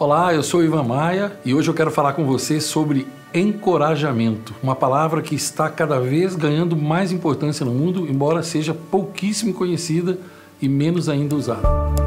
Olá, eu sou Ivan Maia e hoje eu quero falar com você sobre encorajamento, uma palavra que está cada vez ganhando mais importância no mundo, embora seja pouquíssimo conhecida e menos ainda usada.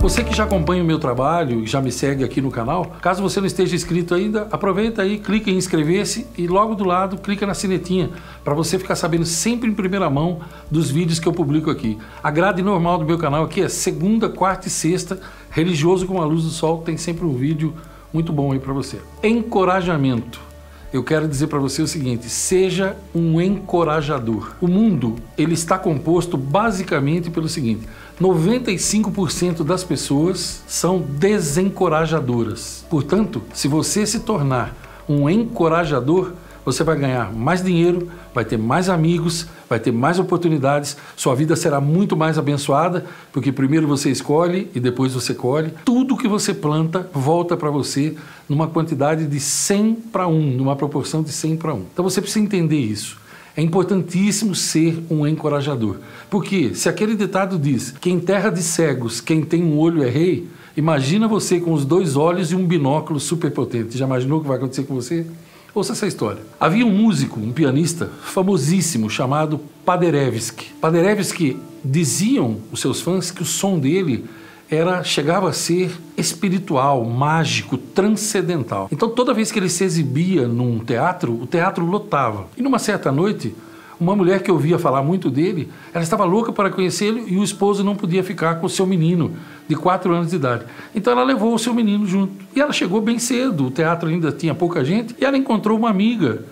Você que já acompanha o meu trabalho e já me segue aqui no canal, caso você não esteja inscrito ainda, aproveita aí, clica em inscrever-se e logo do lado clica na sinetinha para você ficar sabendo sempre em primeira mão dos vídeos que eu publico aqui. A grade normal do meu canal aqui é segunda, quarta e sexta, religioso com a luz do sol, tem sempre um vídeo muito bom aí para você. Encorajamento eu quero dizer para você o seguinte: seja um encorajador. O mundo ele está composto basicamente pelo seguinte: 95% das pessoas são desencorajadoras. Portanto, se você se tornar um encorajador, você vai ganhar mais dinheiro, vai ter mais amigos, vai ter mais oportunidades, sua vida será muito mais abençoada, porque primeiro você escolhe e depois você colhe. Tudo que você planta volta para você numa quantidade de 100 para 1, numa proporção de 100 para 1. Então você precisa entender isso. É importantíssimo ser um encorajador. Porque se aquele ditado diz que em terra de cegos quem tem um olho é rei, imagina você com os dois olhos e um binóculo superpotente. Já imaginou o que vai acontecer com você? Ouça essa história. Havia um músico, um pianista famosíssimo chamado Paderewski. Paderewski diziam os seus fãs que o som dele era chegava a ser espiritual, mágico, transcendental. Então toda vez que ele se exibia num teatro, o teatro lotava. E numa certa noite, uma mulher que ouvia falar muito dele, ela estava louca para conhecê-lo e o esposo não podia ficar com o seu menino de quatro anos de idade. Então ela levou o seu menino junto. E ela chegou bem cedo, o teatro ainda tinha pouca gente, e ela encontrou uma amiga.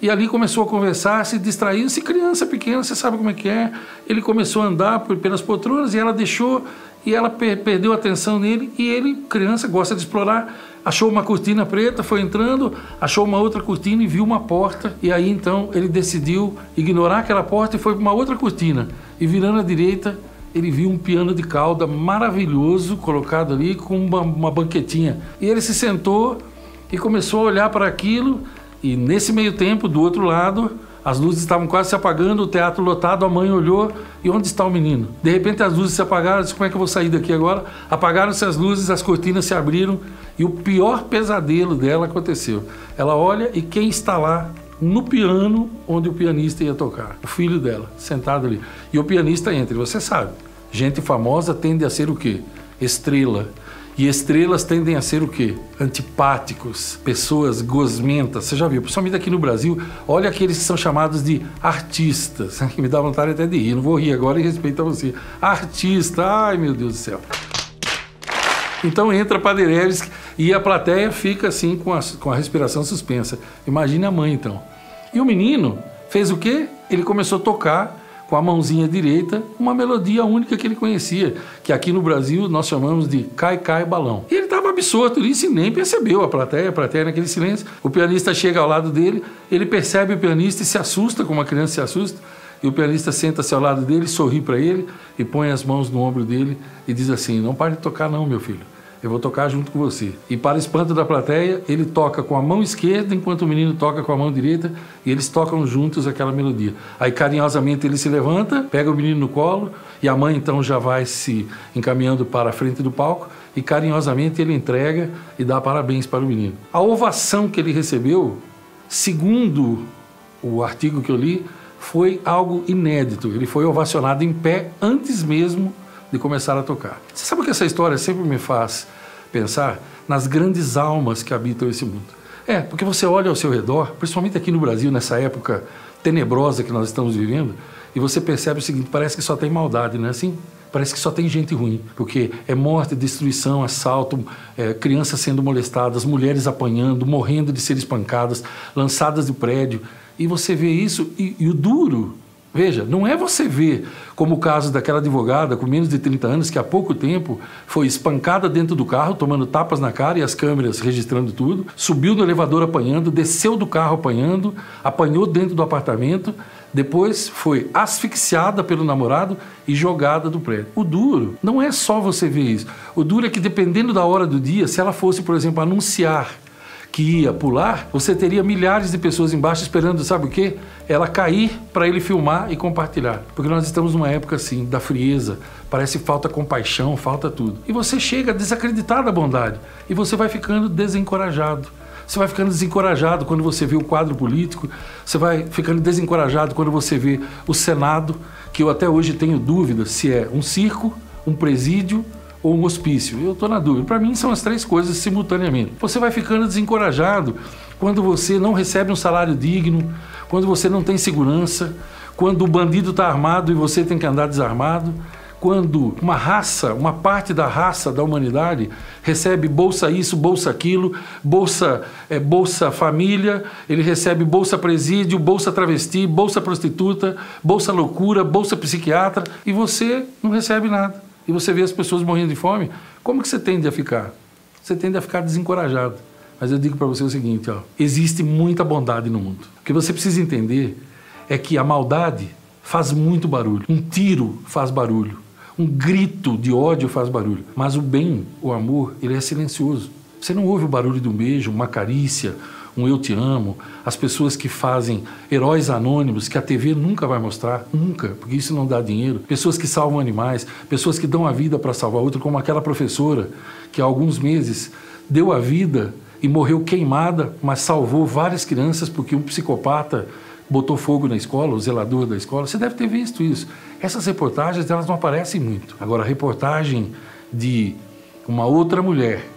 E ali começou a conversar, se distraindo. Se criança pequena, você sabe como é que é. Ele começou a andar pelas poltronas e ela deixou e ela per perdeu a atenção nele. E ele, criança, gosta de explorar, achou uma cortina preta, foi entrando, achou uma outra cortina e viu uma porta. E aí então ele decidiu ignorar aquela porta e foi para uma outra cortina. E virando à direita ele viu um piano de cauda maravilhoso colocado ali com uma, uma banquetinha. E ele se sentou e começou a olhar para aquilo e nesse meio tempo do outro lado as luzes estavam quase se apagando, o teatro lotado, a mãe olhou e onde está o menino? De repente as luzes se apagaram, disse, como é que eu vou sair daqui agora? Apagaram-se as luzes, as cortinas se abriram e o pior pesadelo dela aconteceu. Ela olha e quem está lá no piano onde o pianista ia tocar? O filho dela, sentado ali. E o pianista entra, você sabe, gente famosa tende a ser o quê? Estrela e estrelas tendem a ser o quê? Antipáticos, pessoas gosmentas. Você já viu? Principalmente aqui no Brasil, olha aqueles que são chamados de artistas, me dá vontade até de rir. Não vou rir agora em respeito a você. Artista, ai meu Deus do céu. Então entra Paderewski e a plateia fica assim com a, com a respiração suspensa. Imagine a mãe então. E o menino fez o quê? Ele começou a tocar com a mãozinha direita, uma melodia única que ele conhecia, que aqui no Brasil nós chamamos de Cai Cai Balão. E ele estava absorto nisso e nem percebeu a plateia, a plateia naquele silêncio. O pianista chega ao lado dele, ele percebe o pianista e se assusta, como a criança se assusta. E o pianista senta-se ao lado dele, sorri para ele e põe as mãos no ombro dele e diz assim: Não pare de tocar, não, meu filho eu vou tocar junto com você. E para espanto da plateia, ele toca com a mão esquerda enquanto o menino toca com a mão direita e eles tocam juntos aquela melodia. Aí carinhosamente ele se levanta, pega o menino no colo e a mãe então já vai se encaminhando para a frente do palco e carinhosamente ele entrega e dá parabéns para o menino. A ovação que ele recebeu, segundo o artigo que eu li, foi algo inédito. Ele foi ovacionado em pé antes mesmo de começar a tocar. Você sabe que essa história sempre me faz pensar? Nas grandes almas que habitam esse mundo. É, porque você olha ao seu redor, principalmente aqui no Brasil, nessa época tenebrosa que nós estamos vivendo, e você percebe o seguinte: parece que só tem maldade, não é assim? Parece que só tem gente ruim, porque é morte, destruição, assalto, é, crianças sendo molestadas, mulheres apanhando, morrendo de ser espancadas, lançadas de prédio. E você vê isso, e, e o duro Veja, não é você ver como o caso daquela advogada com menos de 30 anos que há pouco tempo foi espancada dentro do carro, tomando tapas na cara e as câmeras registrando tudo, subiu no elevador apanhando, desceu do carro apanhando, apanhou dentro do apartamento, depois foi asfixiada pelo namorado e jogada do prédio. O duro não é só você ver isso. O duro é que dependendo da hora do dia, se ela fosse, por exemplo, anunciar que ia pular, você teria milhares de pessoas embaixo esperando, sabe o quê? Ela cair para ele filmar e compartilhar. Porque nós estamos numa época assim, da frieza, parece falta compaixão, falta tudo. E você chega desacreditado da bondade e você vai ficando desencorajado. Você vai ficando desencorajado quando você vê o quadro político, você vai ficando desencorajado quando você vê o Senado, que eu até hoje tenho dúvidas se é um circo, um presídio ou um hospício. Eu estou na dúvida. Para mim são as três coisas simultaneamente. Você vai ficando desencorajado quando você não recebe um salário digno, quando você não tem segurança, quando o bandido está armado e você tem que andar desarmado quando uma raça, uma parte da raça da humanidade recebe bolsa isso, bolsa aquilo, bolsa é, bolsa família, ele recebe bolsa presídio, bolsa travesti, bolsa prostituta, bolsa loucura, bolsa psiquiatra e você não recebe nada. E você vê as pessoas morrendo de fome, como que você tende a ficar? Você tende a ficar desencorajado. Mas eu digo para você o seguinte, ó, existe muita bondade no mundo. O que você precisa entender é que a maldade faz muito barulho. Um tiro faz barulho. Um grito de ódio faz barulho, mas o bem, o amor, ele é silencioso. Você não ouve o barulho de um beijo, uma carícia, um eu te amo, as pessoas que fazem heróis anônimos que a TV nunca vai mostrar, nunca, porque isso não dá dinheiro, pessoas que salvam animais, pessoas que dão a vida para salvar outro, como aquela professora que há alguns meses deu a vida e morreu queimada, mas salvou várias crianças porque um psicopata botou fogo na escola, o zelador da escola. Você deve ter visto isso. Essas reportagens elas não aparecem muito. Agora, a reportagem de uma outra mulher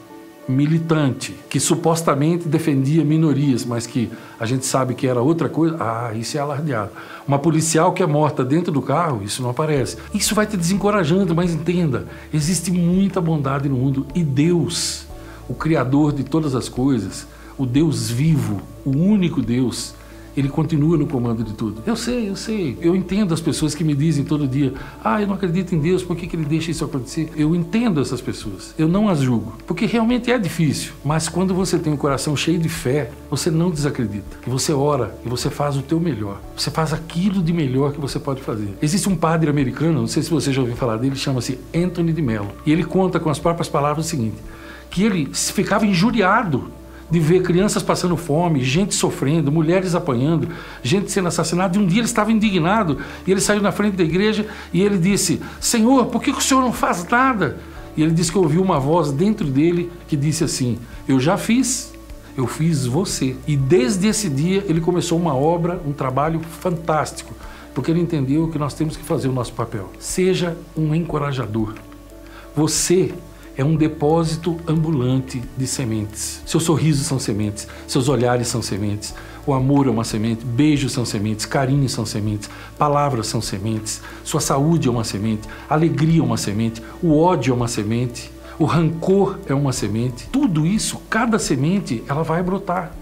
militante que supostamente defendia minorias, mas que a gente sabe que era outra coisa, ah, isso é alardeado. Uma policial que é morta dentro do carro, isso não aparece. Isso vai te desencorajando, mas entenda, existe muita bondade no mundo e Deus, o criador de todas as coisas, o Deus vivo, o único Deus, ele continua no comando de tudo. Eu sei, eu sei. Eu entendo as pessoas que me dizem todo dia: ah, eu não acredito em Deus, por que, que ele deixa isso acontecer? Eu entendo essas pessoas. Eu não as julgo. Porque realmente é difícil. Mas quando você tem um coração cheio de fé, você não desacredita. E você ora e você faz o teu melhor. Você faz aquilo de melhor que você pode fazer. Existe um padre americano, não sei se você já ouviu falar dele, chama-se Anthony de Mello. E ele conta com as próprias palavras o seguinte: que ele ficava injuriado de ver crianças passando fome, gente sofrendo, mulheres apanhando, gente sendo assassinada. E um dia ele estava indignado e ele saiu na frente da igreja e ele disse: Senhor, por que o senhor não faz nada? E ele disse que ouviu uma voz dentro dele que disse assim: Eu já fiz, eu fiz você. E desde esse dia ele começou uma obra, um trabalho fantástico, porque ele entendeu que nós temos que fazer o nosso papel. Seja um encorajador. Você é um depósito ambulante de sementes. Seu sorriso são sementes, seus olhares são sementes, o amor é uma semente, beijos são sementes, carinhos são sementes, palavras são sementes, sua saúde é uma semente, alegria é uma semente, o ódio é uma semente, o rancor é uma semente. Tudo isso, cada semente, ela vai brotar.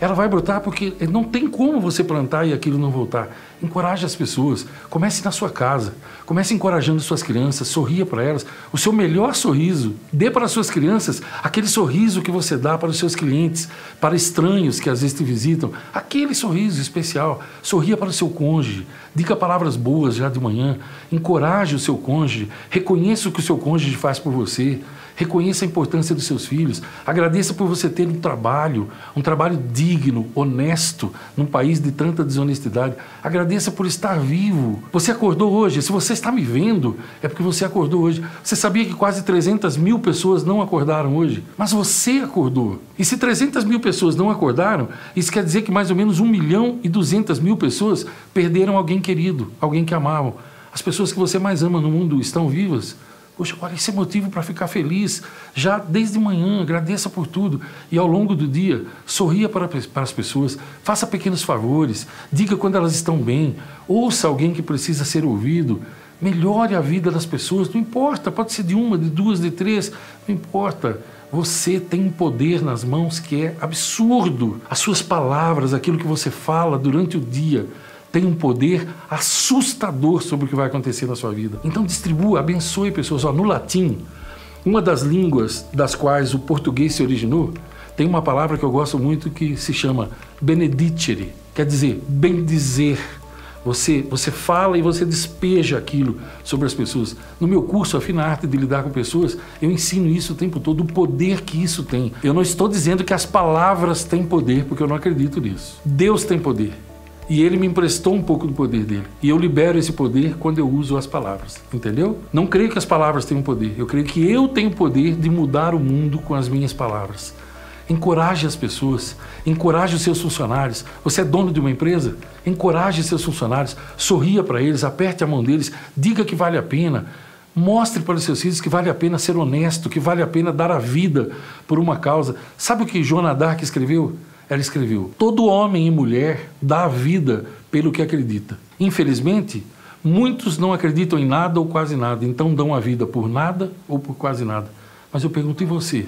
Ela vai brotar porque não tem como você plantar e aquilo não voltar. Encoraje as pessoas. Comece na sua casa. Comece encorajando suas crianças. Sorria para elas. O seu melhor sorriso. Dê para as suas crianças aquele sorriso que você dá para os seus clientes, para estranhos que às vezes te visitam. Aquele sorriso especial. Sorria para o seu cônjuge. Diga palavras boas já de manhã. Encoraje o seu cônjuge. Reconheça o que o seu cônjuge faz por você. Reconheça a importância dos seus filhos. Agradeça por você ter um trabalho, um trabalho digno, honesto, num país de tanta desonestidade. Agradeça por estar vivo. Você acordou hoje. Se você está me vendo, é porque você acordou hoje. Você sabia que quase 300 mil pessoas não acordaram hoje? Mas você acordou. E se 300 mil pessoas não acordaram, isso quer dizer que mais ou menos 1 milhão e 200 mil pessoas perderam alguém querido, alguém que amavam. As pessoas que você mais ama no mundo estão vivas. Poxa, esse é motivo para ficar feliz. Já desde manhã, agradeça por tudo. E ao longo do dia, sorria para, para as pessoas, faça pequenos favores, diga quando elas estão bem, ouça alguém que precisa ser ouvido, melhore a vida das pessoas. Não importa, pode ser de uma, de duas, de três, não importa. Você tem um poder nas mãos que é absurdo. As suas palavras, aquilo que você fala durante o dia, tem um poder assustador sobre o que vai acontecer na sua vida. Então distribua, abençoe pessoas. Ó, no latim, uma das línguas das quais o português se originou, tem uma palavra que eu gosto muito que se chama benedicere, quer dizer bendizer. Você, você fala e você despeja aquilo sobre as pessoas. No meu curso, a fina arte de lidar com pessoas, eu ensino isso o tempo todo, o poder que isso tem. Eu não estou dizendo que as palavras têm poder, porque eu não acredito nisso. Deus tem poder. E ele me emprestou um pouco do poder dele. E eu libero esse poder quando eu uso as palavras. Entendeu? Não creio que as palavras tenham poder. Eu creio que eu tenho poder de mudar o mundo com as minhas palavras. Encoraje as pessoas, encoraje os seus funcionários. Você é dono de uma empresa? Encoraje seus funcionários, sorria para eles, aperte a mão deles, diga que vale a pena. Mostre para os seus filhos que vale a pena ser honesto, que vale a pena dar a vida por uma causa. Sabe o que Joana Dark escreveu? Ela escreveu: Todo homem e mulher dá a vida pelo que acredita. Infelizmente, muitos não acreditam em nada ou quase nada, então dão a vida por nada ou por quase nada. Mas eu pergunto, e você?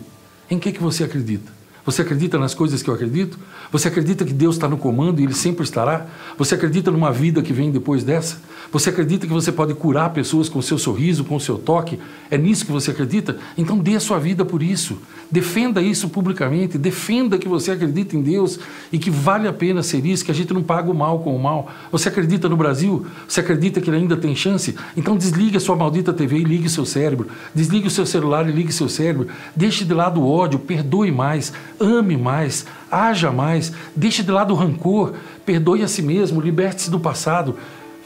Em que, que você acredita? Você acredita nas coisas que eu acredito? Você acredita que Deus está no comando e Ele sempre estará? Você acredita numa vida que vem depois dessa? Você acredita que você pode curar pessoas com o seu sorriso, com o seu toque? É nisso que você acredita? Então dê a sua vida por isso. Defenda isso publicamente. Defenda que você acredita em Deus e que vale a pena ser isso, que a gente não paga o mal com o mal. Você acredita no Brasil? Você acredita que ele ainda tem chance? Então desligue a sua maldita TV e ligue seu cérebro. Desligue o seu celular e ligue seu cérebro. Deixe de lado o ódio, perdoe mais ame mais, haja mais, deixe de lado o rancor, perdoe a si mesmo, liberte-se do passado,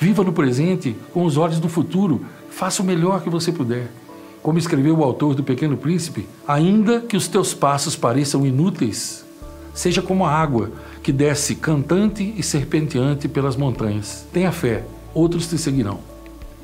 viva no presente com os olhos do futuro, faça o melhor que você puder. Como escreveu o autor do Pequeno Príncipe, ainda que os teus passos pareçam inúteis, seja como a água que desce cantante e serpenteante pelas montanhas. Tenha fé, outros te seguirão.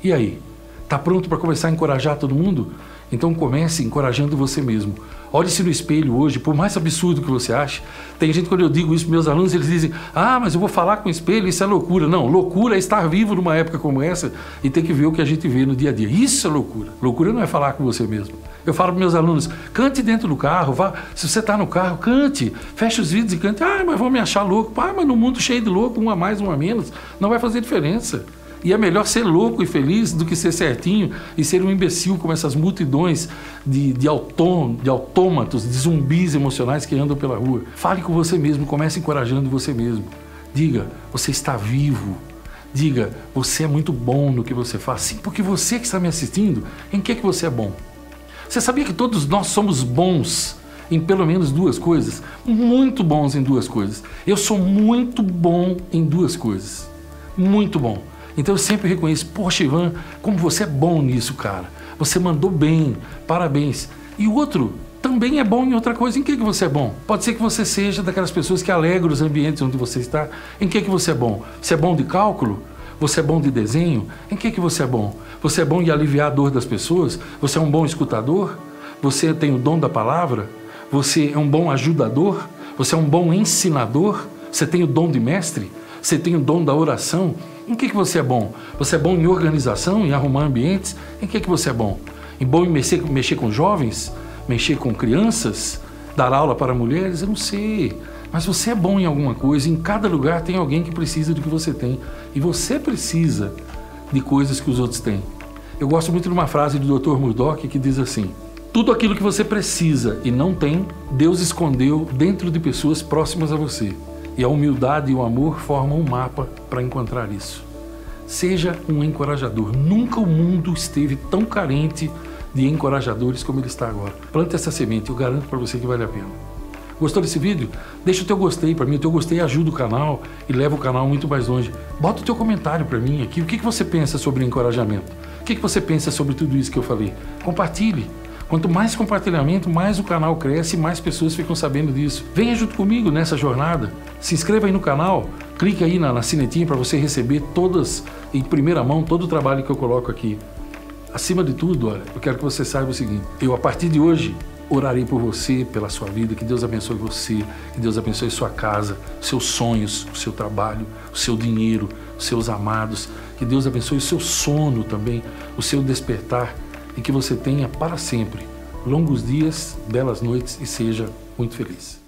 E aí? Está pronto para começar a encorajar todo mundo? Então comece encorajando você mesmo. Olhe-se no espelho hoje, por mais absurdo que você ache. Tem gente, quando eu digo isso para meus alunos, eles dizem: Ah, mas eu vou falar com o espelho, isso é loucura. Não, loucura é estar vivo numa época como essa e ter que ver o que a gente vê no dia a dia. Isso é loucura. Loucura não é falar com você mesmo. Eu falo para meus alunos: cante dentro do carro, vá. Se você está no carro, cante, feche os vidros e cante. Ah, mas vão me achar louco. Ah, mas no mundo cheio de louco, um a mais, um a menos, não vai fazer diferença. E é melhor ser louco e feliz do que ser certinho e ser um imbecil como essas multidões de, de, autô, de autômatos, de zumbis emocionais que andam pela rua. Fale com você mesmo, comece encorajando você mesmo. Diga, você está vivo. Diga, você é muito bom no que você faz. Sim, porque você que está me assistindo, em que, que você é bom? Você sabia que todos nós somos bons em pelo menos duas coisas? Muito bons em duas coisas. Eu sou muito bom em duas coisas. Muito bom. Então eu sempre reconheço, poxa Ivan, como você é bom nisso, cara. Você mandou bem, parabéns. E o outro também é bom em outra coisa. Em que, que você é bom? Pode ser que você seja daquelas pessoas que alegram os ambientes onde você está. Em que, que você é bom? Você é bom de cálculo? Você é bom de desenho? Em que, que você é bom? Você é bom de aliviar a dor das pessoas? Você é um bom escutador? Você tem o dom da palavra? Você é um bom ajudador? Você é um bom ensinador? Você tem o dom de mestre? Você tem o dom da oração? Em que, que você é bom? Você é bom em organização, em arrumar ambientes? Em que, que você é bom? Em bom em mexer, mexer com jovens? Mexer com crianças? Dar aula para mulheres? Eu não sei. Mas você é bom em alguma coisa. Em cada lugar tem alguém que precisa do que você tem. E você precisa de coisas que os outros têm. Eu gosto muito de uma frase do Dr. Murdoch que diz assim: Tudo aquilo que você precisa e não tem, Deus escondeu dentro de pessoas próximas a você. E a humildade e o amor formam um mapa para encontrar isso. Seja um encorajador. Nunca o mundo esteve tão carente de encorajadores como ele está agora. Plante essa semente, eu garanto para você que vale a pena. Gostou desse vídeo? Deixa o teu gostei para mim. O teu gostei ajuda o canal e leva o canal muito mais longe. Bota o teu comentário para mim aqui. O que, que você pensa sobre encorajamento? O que, que você pensa sobre tudo isso que eu falei? Compartilhe. Quanto mais compartilhamento, mais o canal cresce e mais pessoas ficam sabendo disso. Venha junto comigo nessa jornada. Se inscreva aí no canal, clique aí na, na sinetinha para você receber todas, em primeira mão, todo o trabalho que eu coloco aqui. Acima de tudo, olha, eu quero que você saiba o seguinte: eu, a partir de hoje, orarei por você, pela sua vida, que Deus abençoe você, que Deus abençoe sua casa, seus sonhos, o seu trabalho, o seu dinheiro, os seus amados, que Deus abençoe o seu sono também, o seu despertar e que você tenha para sempre longos dias, belas noites e seja muito feliz.